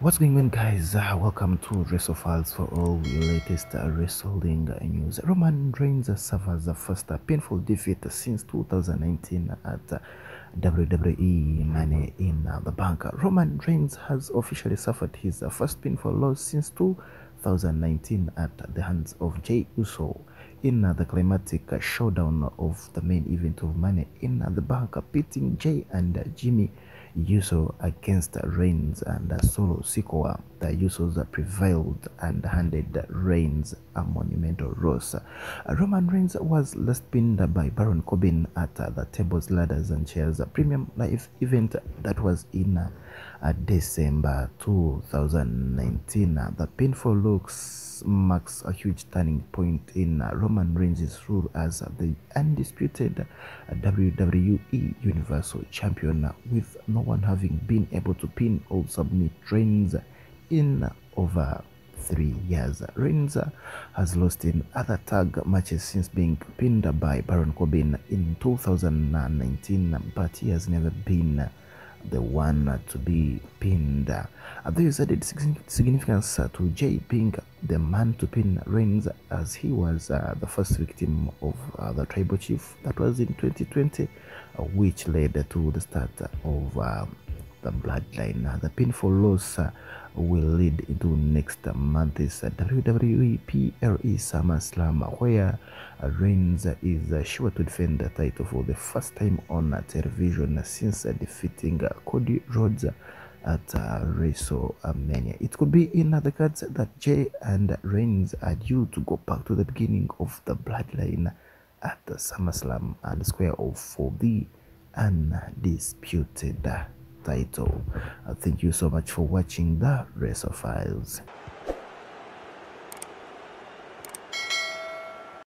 What's going on, guys? Uh, welcome to WrestleFiles for all the latest uh, wrestling uh, news. Roman Reigns uh, suffers the first uh, painful defeat since 2019 at WWE Money in the Bank. Roman Reigns has officially suffered his first painful loss since 2019 at the hands of Jey Uso in the climatic showdown of the main event of Money in the Bank, pitting Jey and Jimmy Uso against Reigns and Solo Sikoa. The Usos prevailed and handed Reigns a monumental loss. Roman Reigns was last pinned by Baron Corbin at the Tables, Ladders and Chairs premium live event that was in uh, December 2019. The painful looks marks a huge turning point in Roman Reigns' rule as the undisputed WWE Universal Champion, with no one having been able to pin or submit Reigns in over three years. Reigns has lost in other tag matches since being pinned by Baron Corbin in 2019, but he has never been the one to be pinned. Uh, there is added significance uh, to Jey being the man to pin Reigns as he was uh, the first victim of uh, the tribal chief that was in 2020, uh, which led to the start of um, the bloodline. the painful loss uh, will lead into next month's uh, WWE PLE SummerSlam, where uh, Reigns is sure to defend the title for the first time on television since defeating Cody Rhodes at uh, WrestleMania. It could be in the cards that Jey and Reigns are due to go back to the beginning of the bloodline at the SummerSlam and the square off for the undisputed title. Thank you so much for watching the Wrestle Files.